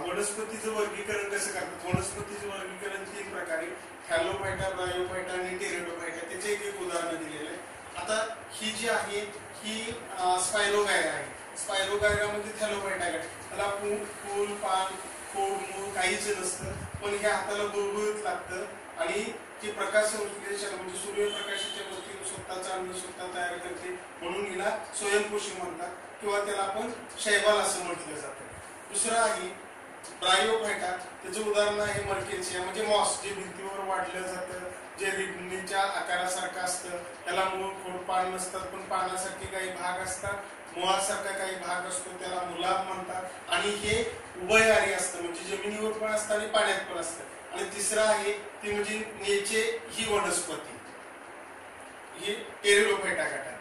वनस्पतीचं वर्गीकरण कसं करतात? वनस्पतीचं वर्गीकरण तीन प्रकारे फॅलोफायटा बायोफायटा आणि टेरेडोफायटा त्याचे एक एक उदाहरण दिलेलं आहे. आता ही जी आहे ही स्पायरोगायरा आहे. स्पायरोगायरा म्हणजे थॅलोफायटा आहे. त्याला फूल फूल पान खोड मूळ काहीच नसतं पण हे हाताला गुळगुळीत लागतं आणि ती प्रकाश संस्कृतीच्या म्हणजे सूर्यप्रकाशाच्या वरती स्वतःचा अन्न स्वतः तयार करते म्हणून हिला स्वयंपोषी म्हणतात किंवा त्याला आपण शैवाल असं म्हटलं जातं. दुसरं आहे ब्रायोफायटा त्याचं उदाहरण आहे मर्केन्सिया म्हणजे मॉस जे भिंतीवर वाढलं जातं जे रिबनीच्या आकारासारखं असतं त्याला मूळ खोड पान नसतात पण पानासारखे काही भाग असतात. मुळासारखा काही भाग असतो त्याला मुलाब म्हणतात. आणि हे उभयहारी असतं म्हणजे जमिनीवर पण असतं आणि पाण्यात पण असतं. आणि तिसरं आहे ती म्हणजे नेचे ही वनस्पती. ही टेरेलोफायटा गट आहे.